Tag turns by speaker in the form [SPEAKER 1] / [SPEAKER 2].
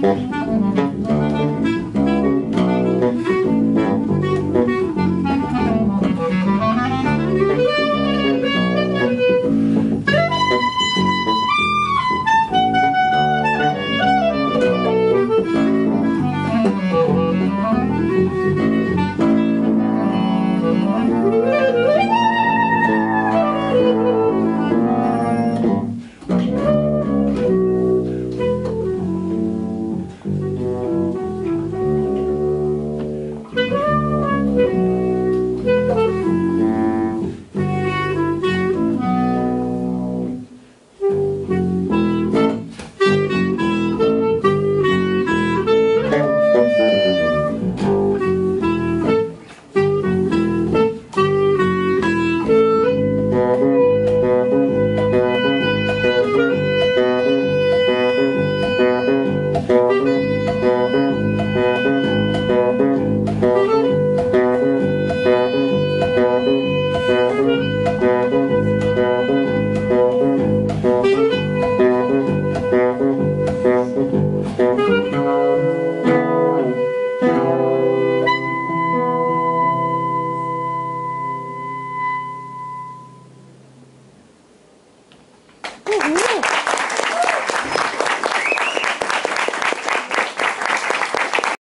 [SPEAKER 1] Thank 呜呼